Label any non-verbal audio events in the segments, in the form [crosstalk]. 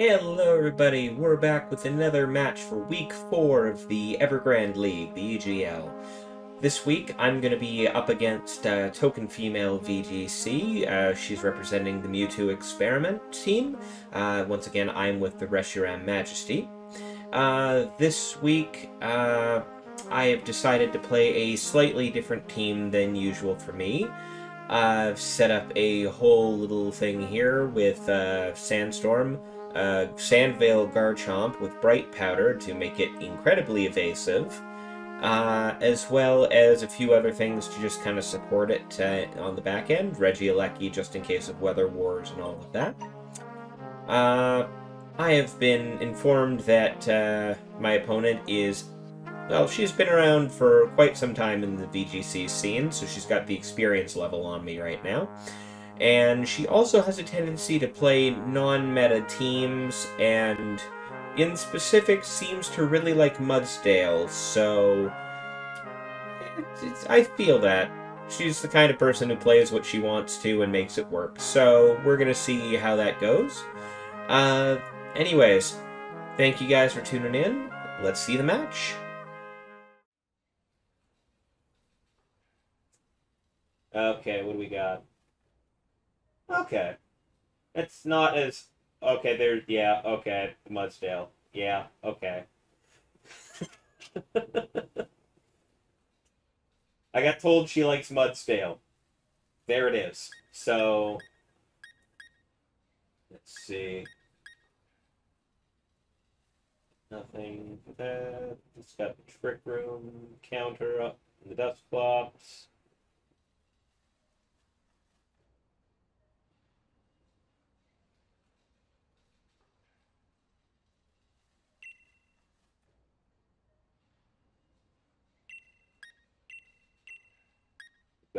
Hello everybody, we're back with another match for week 4 of the Ever Grande League, the EGL. This week I'm going to be up against uh, Token Female VGC, uh, she's representing the Mewtwo Experiment team. Uh, once again, I'm with the Reshiram Majesty. Uh, this week, uh, I have decided to play a slightly different team than usual for me. I've set up a whole little thing here with uh, Sandstorm, uh, Sand Veil Garchomp with Bright Powder to make it incredibly evasive, uh, as well as a few other things to just kind of support it uh, on the back end. Regieleki just in case of weather wars and all of that. Uh, I have been informed that uh, my opponent is well, she's been around for quite some time in the VGC scene, so she's got the experience level on me right now. And she also has a tendency to play non-meta teams, and in specific seems to really like Mudsdale, so... I feel that. She's the kind of person who plays what she wants to and makes it work, so we're gonna see how that goes. Uh, anyways, thank you guys for tuning in. Let's see the match. Okay, what do we got? Okay. It's not as... Okay, there's... Yeah, okay. Mudsdale. Yeah, okay. [laughs] I got told she likes Mudsdale. There it is. So... Let's see. Nothing for that. It's got the trick room counter up in the Dusclops.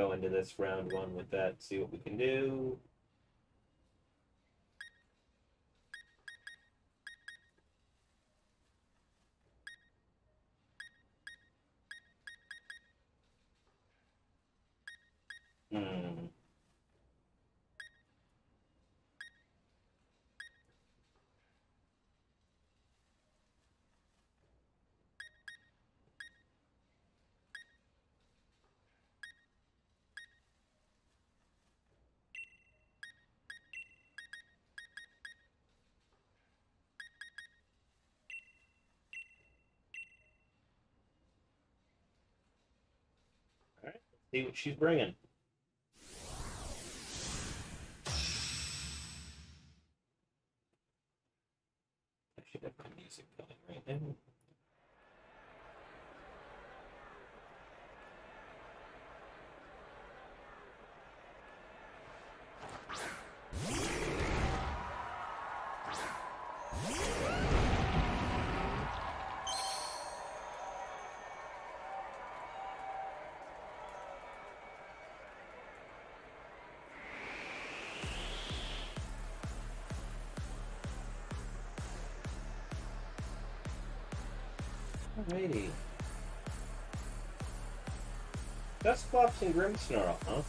Go into this round one with that, see what we can do. Hmm. See what she's bringing. I should have my music going right now. Alrighty. Dusclops and Grimmsnarl, huh?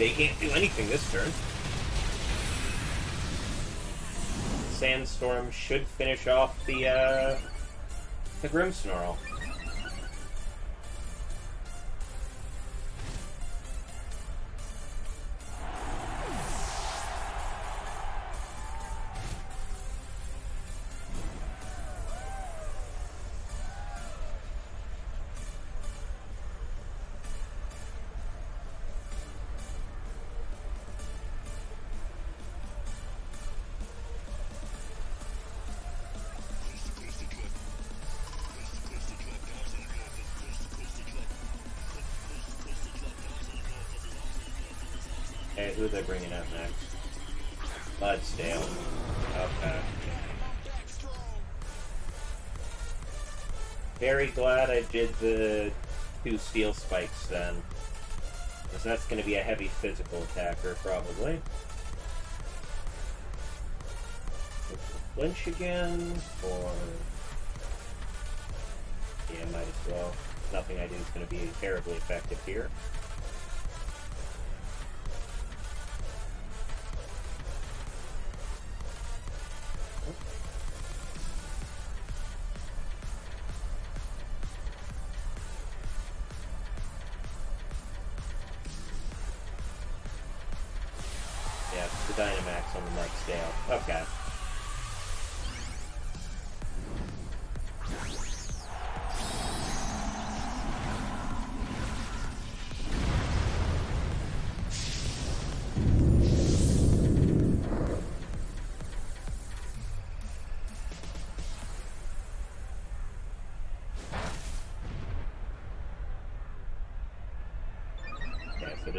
They can't do anything this turn. Sandstorm should finish off the, uh, the Grimmsnarl. Who are they bringing up next? Mudsdale. Okay. Very glad I did the two steel spikes then. Because that's going to be a heavy physical attacker, probably. Flinch again, or... Yeah, might as well. Nothing I do is going to be terribly effective here.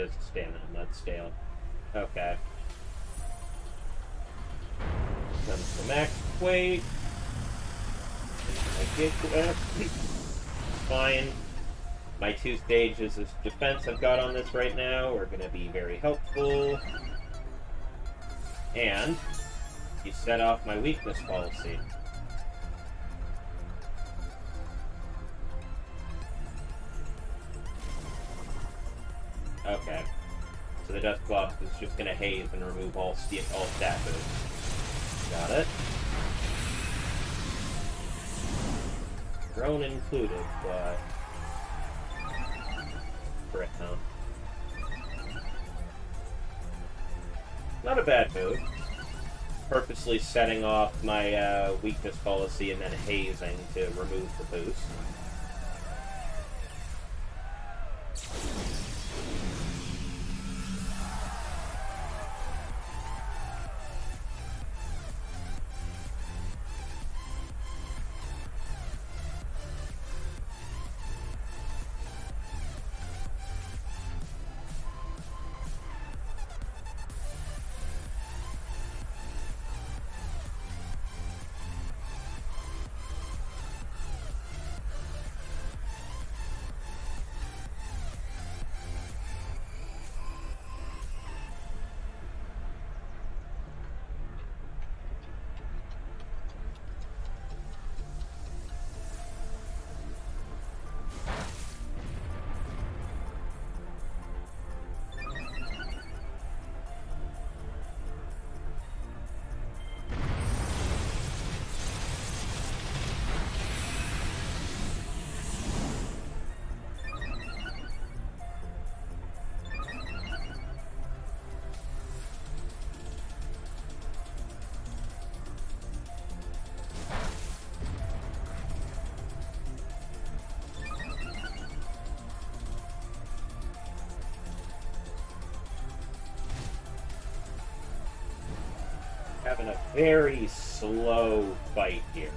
Is stamina Mudsdale. Okay. Comes the max weight. I get uh, [coughs] fine. My two stages of defense I've got on this right now are going to be very helpful. And you set off my weakness policy. So the Dusclops is just going to haze and remove all, st all stat. Got it. Drone included, but... Brick, huh? Not a bad move. Purposely setting off my uh, weakness policy and then hazing to remove the boost. Having a very slow fight here.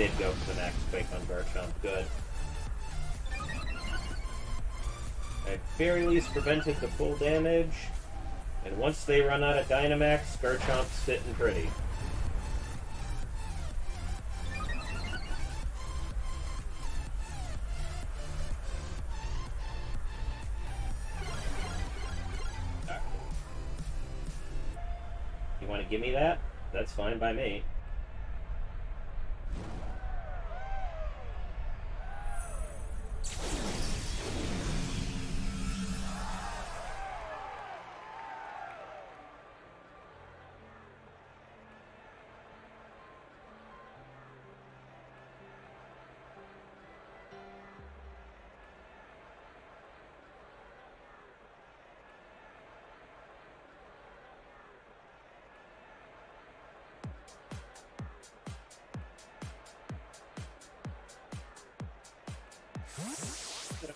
Did go for the max quake on Garchomp. Good. At very least prevented the full damage. And once they run out of Dynamax, Garchomp's sitting pretty. You want to give me that? That's fine by me.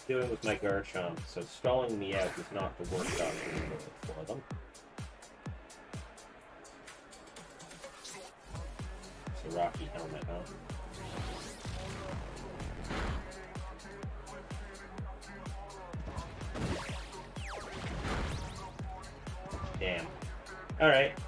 Doing with my Garchomp, so stalling me out is not the worst option for them. It's a rocky helmet, huh? Damn. Alright.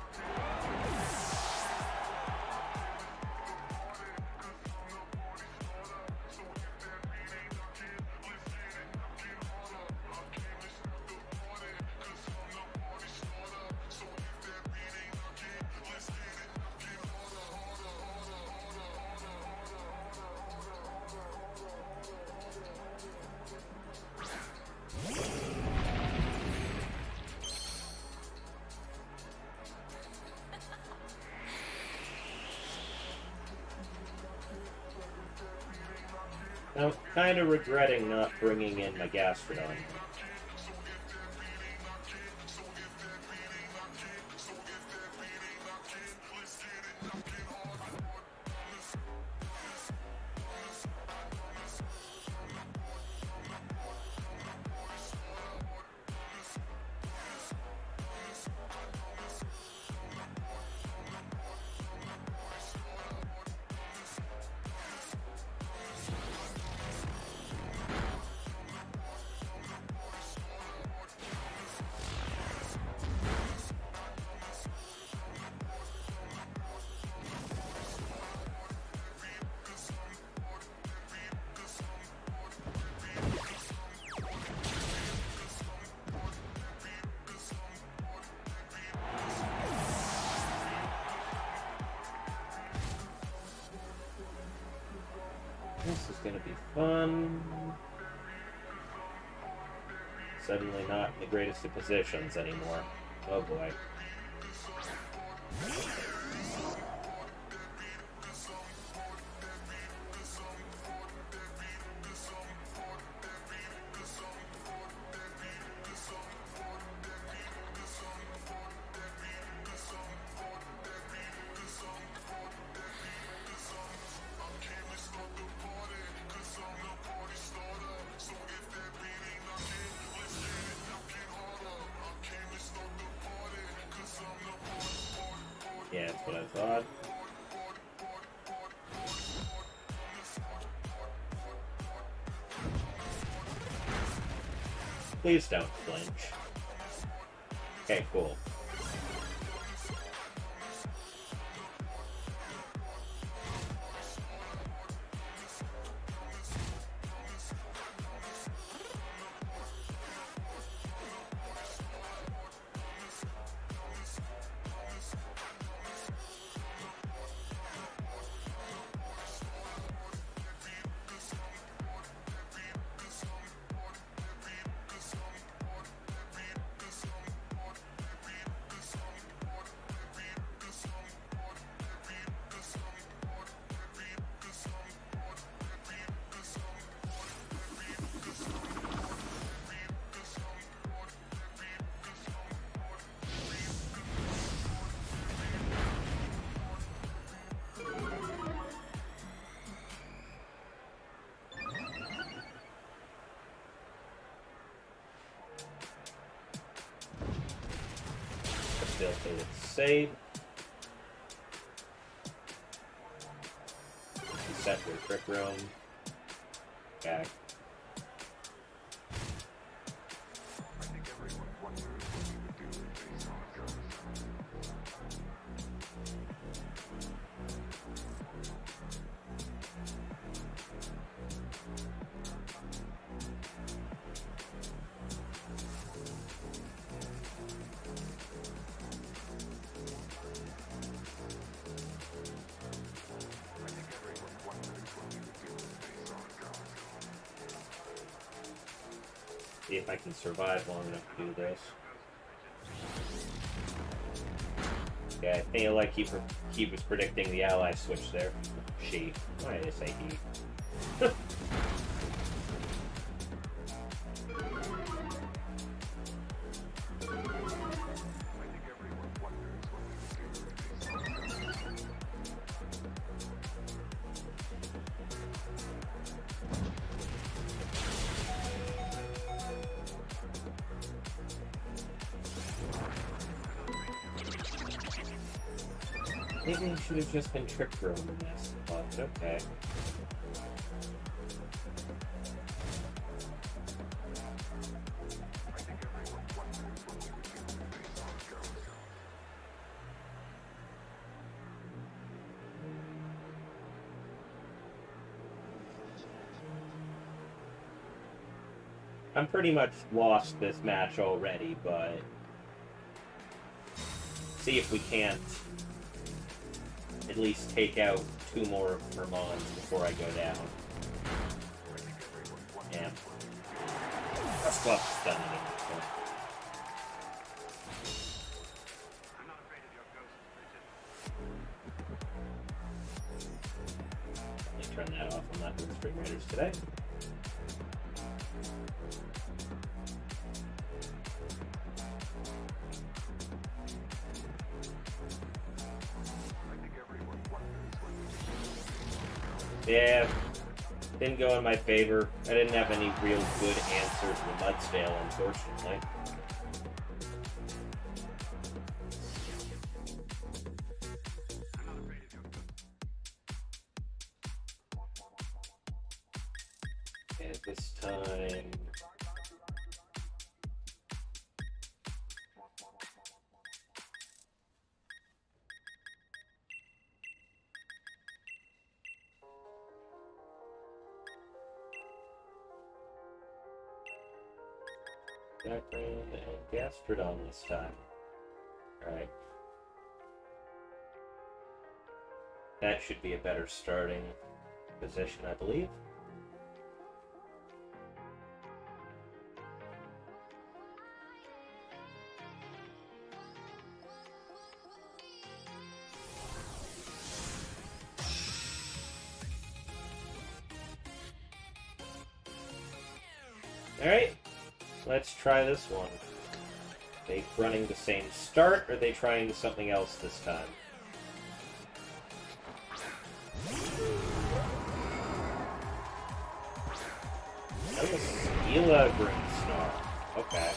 I'm kind of regretting not bringing in my Gastrodon. This is gonna be fun. Suddenly not in the greatest of positions anymore. Oh boy. Please don't flinch. Okay, cool. Still safe. Set your trick room. Back. See if I can survive long enough to do this. Yeah, I feel like he, he was predicting the ally switch there. She. Why did I say he? [laughs] just been in this, but okay. I'm pretty much lost this match already, but see if we can't at least take out two more Vermons before I go down. Yeah. That's plus done me turn that off. I'm not doing Spring Raiders today. Didn't go in my favor. I didn't have any real good answers to Mudsdale, unfortunately. This time. Alright. That should be a better starting position, I believe. Alright, let's try this one. They running the same start, or are they trying something else this time? That was Stila Grimmsnarl. Okay.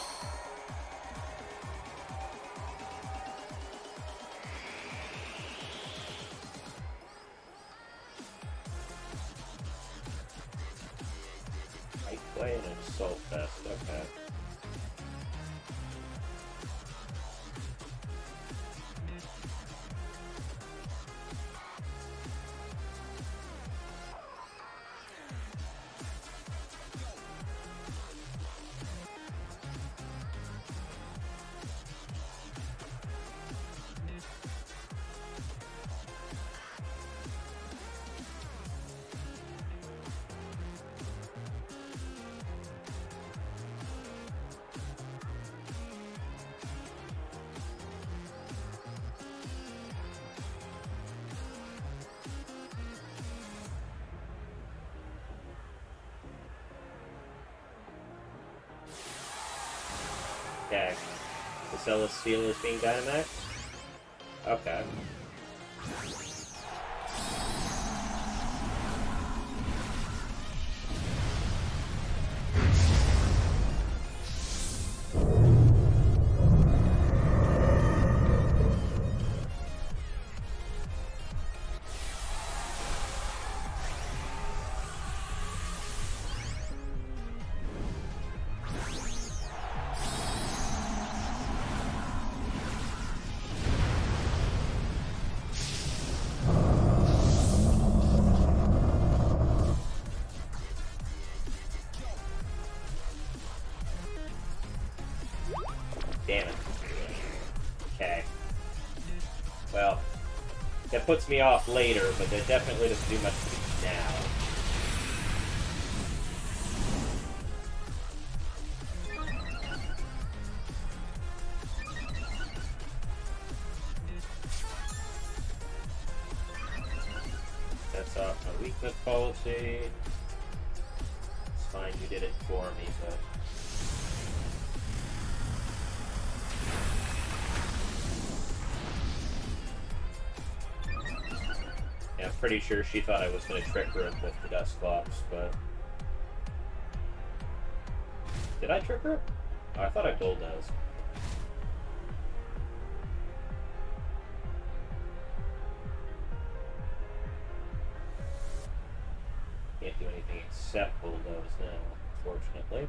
Okay. The Celestial is being Dynamax? Okay. That puts me off later, but that definitely doesn't do much to me now. Pretty sure she thought I was going to trick her with the Dusclops, but... Did I trick her? Oh, I thought I told those. Can't do anything except bulldoze now, fortunately.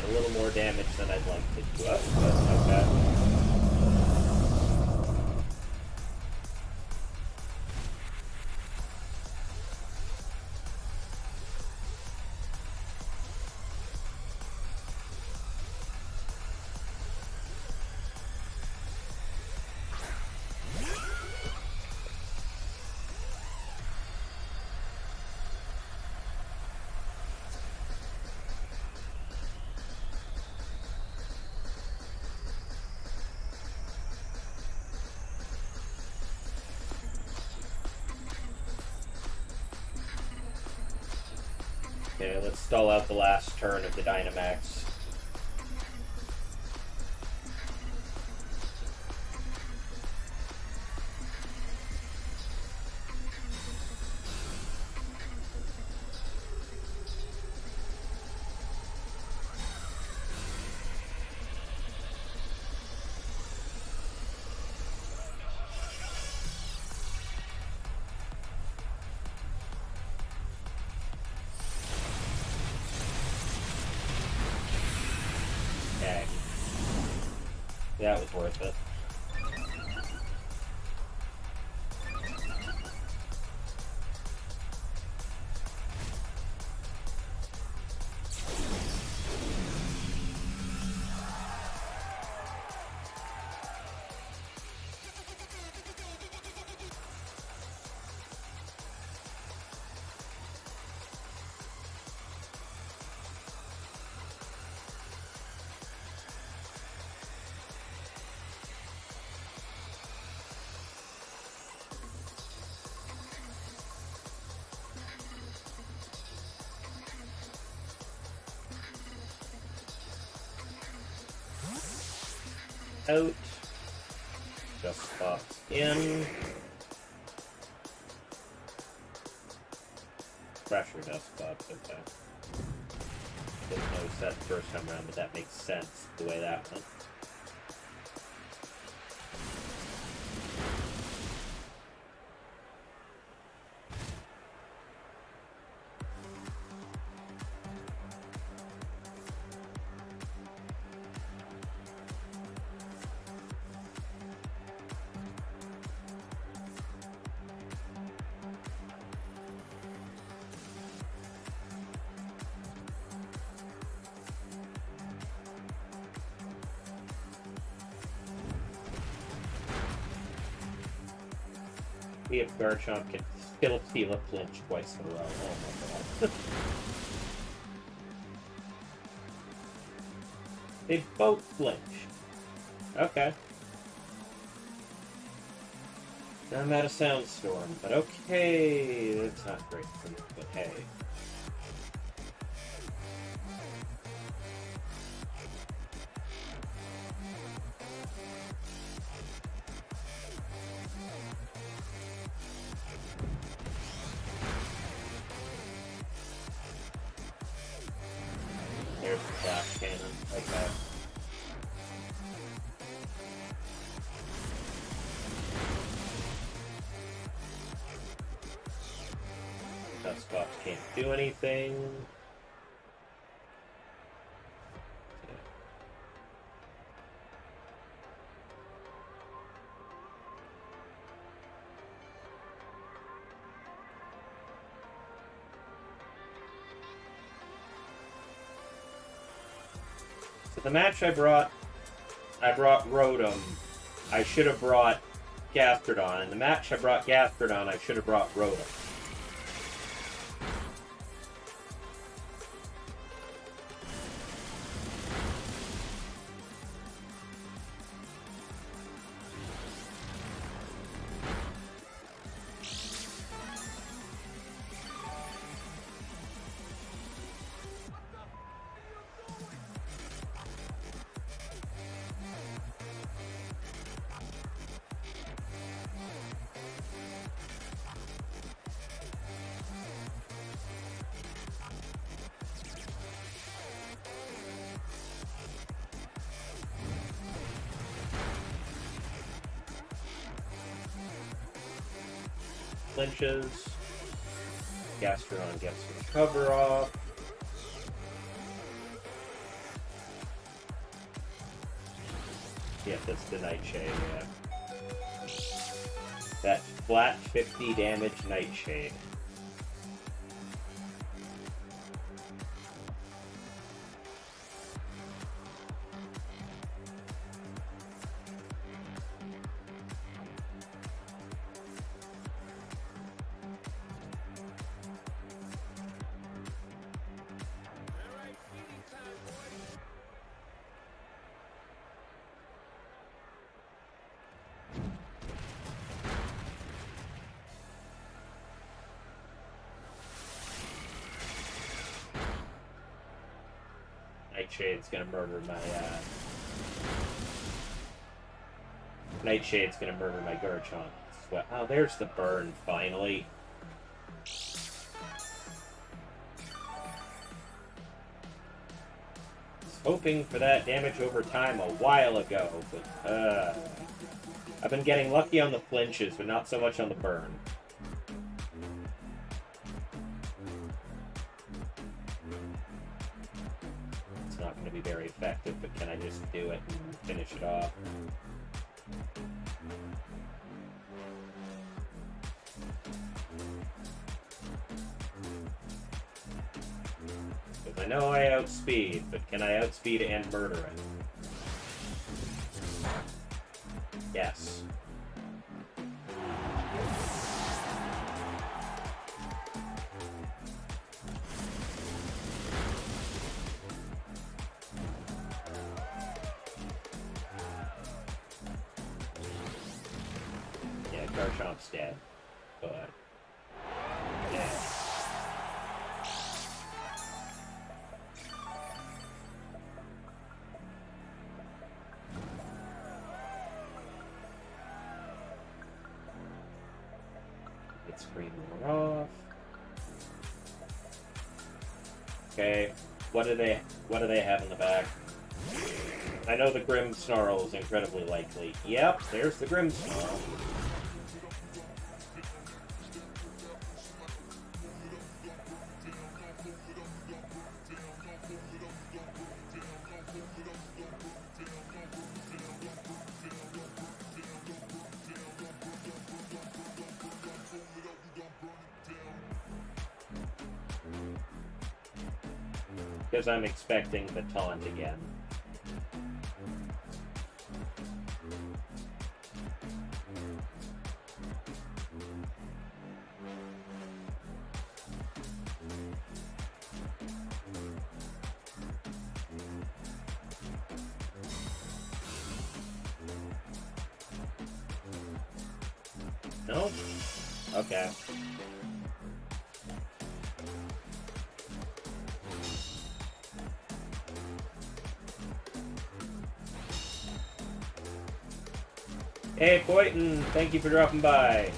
Did a little more damage than I'd like to us, but okay. Okay, let's stall out the last turn of the Dynamax. Out. Just pops in. Pressure Dusclops, okay. Didn't notice that the first time around, but that makes sense the way that went. Garchomp can feel a flinch twice in a row. Oh my god. [laughs] they both flinch. Okay. I'm at a soundstorm, but okay, that's not great for me, but hey. Do anything. So the match I brought, I brought Rotom. I should have brought Gastrodon. In the match I brought Gastrodon, I should have brought Rotom. Flinches. Gastrodon gets the cover off. Yeah, that's the Night Shade, yeah. That flat 50 damage Night Shade. Night Shade's gonna murder my, uh... Night Shade's gonna murder my Garchomp. Oh, there's the burn, finally. Hoping for that damage over time a while ago, but, uh... I've been getting lucky on the flinches, but not so much on the burn. But can I outspeed and murder it? Yes. Yeah, Garchomp's dead, but they what do they have in the back? I know the Grimmsnarl is incredibly likely. Yep, there's the Grimmsnarl. Because I'm expecting the taunt again. No? Okay. Hey, Boyton, thank you for dropping by.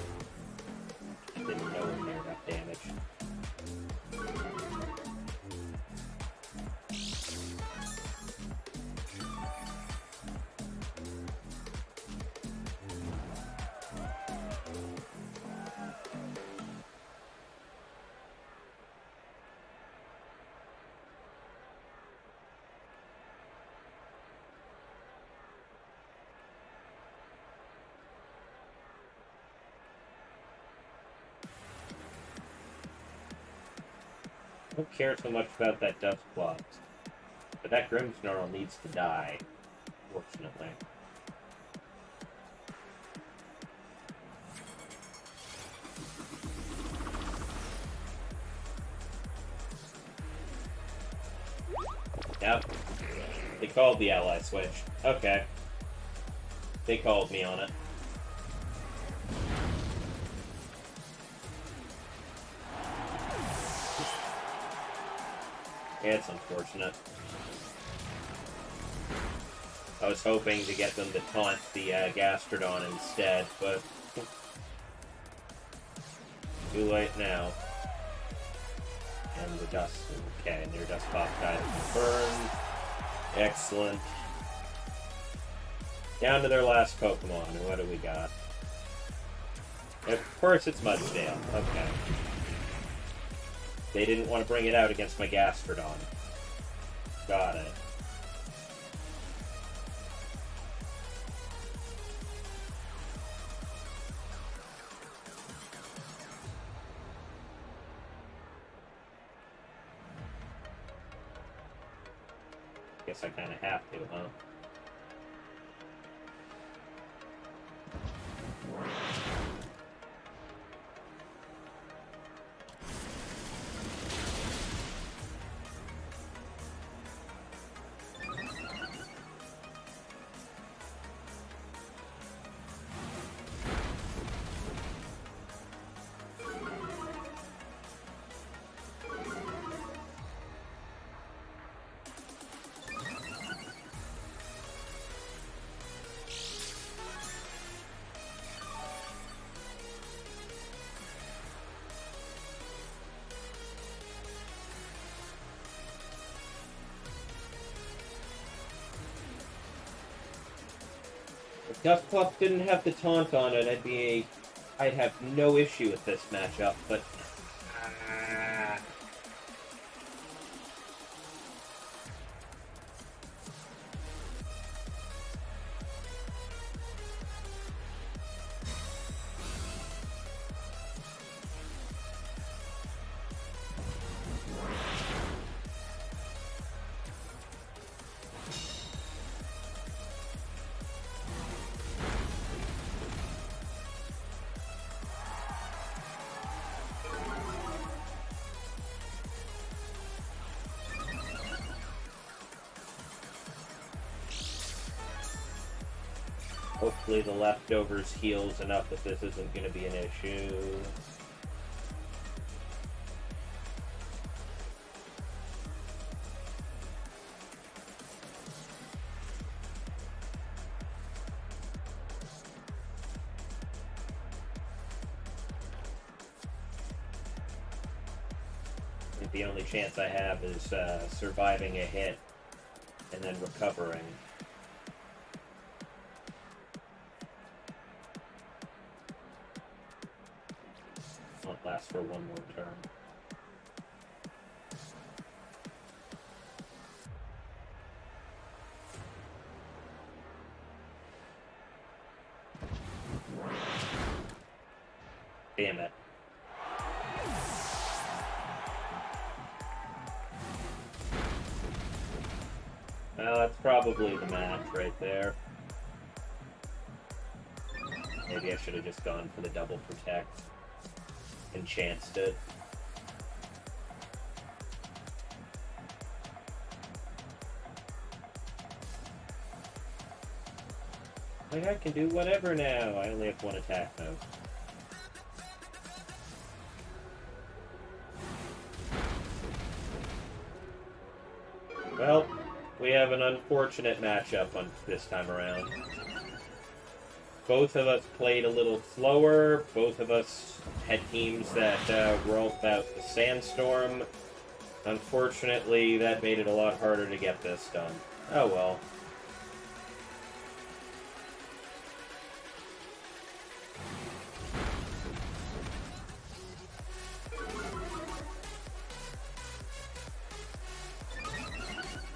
Care so much about that Dusclops. But that Grimmsnarl needs to die, fortunately. Yep. They called the ally switch. Okay. They called me on it. It's unfortunate. I was hoping to get them to taunt the uh, Gastrodon instead, but... Too late now. And the dust... Okay, and their Dusclops died confirmed. Excellent. Down to their last Pokemon, and what do we got? Of course it's Mudsdale. Okay. They didn't want to bring it out against my Gastrodon. Got it. Guess I kind of have to, huh? If Dusclops didn't have the taunt on it, I'd be a... I'd have no issue with this matchup, but... Hopefully the leftovers heals enough that this isn't going to be an issue. The only chance I have is uh, surviving a hit and then recovering. For one more turn. Damn it. Well, that's probably the match right there. Maybe I should have just gone for the double protect and chanced it. Like, I can do whatever now. I only have one attack, though. Well, we have an unfortunate matchup on this time around. Both of us played a little slower. Both of us had teams that uh, about the sandstorm. Unfortunately, that made it a lot harder to get this done. Oh well.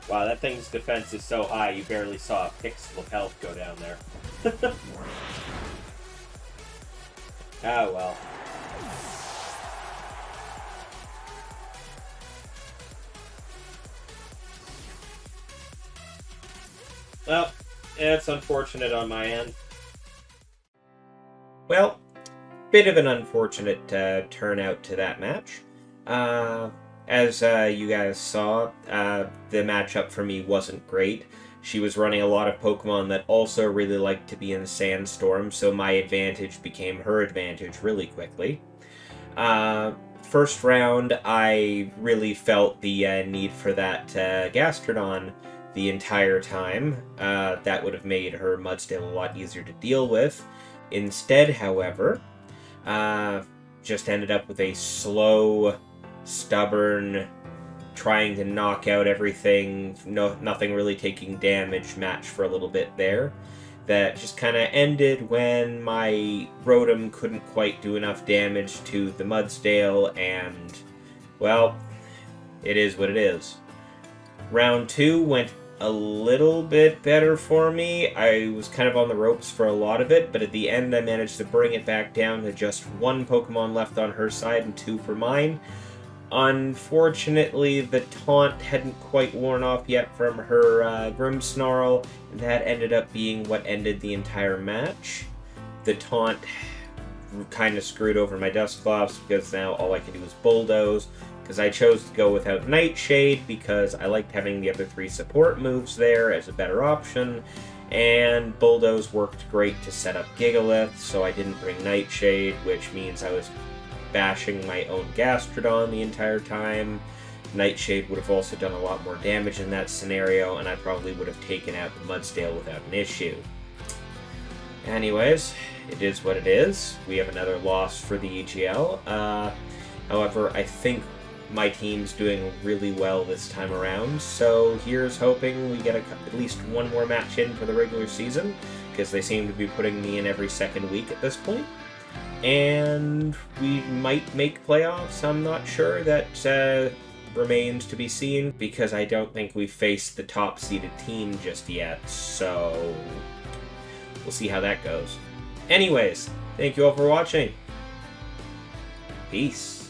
Wow, that thing's defense is so high, you barely saw a pixel of health go down there. [laughs] ah, well. Well, it's unfortunate on my end. Well, bit of an unfortunate uh, turnout to that match. Uh, as uh, you guys saw, uh, the matchup for me wasn't great. She was running a lot of Pokemon that also really liked to be in Sandstorm, so my advantage became her advantage really quickly. Uh, first round, I really felt the uh, need for that Gastrodon the entire time. Uh, that would have made her Mudsdale a lot easier to deal with. Instead, however, uh, just ended up with a slow, stubborn, trying to knock out everything, no, nothing really taking damage match for a little bit there. That just kind of ended when my Rotom couldn't quite do enough damage to the Mudsdale, and, well, it is what it is. Round two went a little bit better for me. I was kind of on the ropes for a lot of it, but at the end I managed to bring it back down to just one Pokemon left on her side and two for mine. Unfortunately, the taunt hadn't quite worn off yet from her uh, Grimmsnarl, and that ended up being what ended the entire match. The taunt kind of screwed over my Dusclops because now all I can do is Bulldoze, because I chose to go without Night Shade because I liked having the other three support moves there as a better option, and Bulldoze worked great to set up Gigalith, so I didn't bring Night Shade, which means I was bashing my own Gastrodon the entire time. Night Shade would have also done a lot more damage in that scenario, and I probably would have taken out the Mudsdale without an issue. Anyways, it is what it is. We have another loss for the EGL. Uh, however, I think my team's doing really well this time around, so here's hoping we get a, at least one more match in for the regular season, because they seem to be putting me in every second week at this point. and we might make playoffs. I'm not sure. That uh, remains to be seen because I don't think we've faced the top seeded team just yet. So we'll see how that goes. Anyways, thank you all for watching. Peace.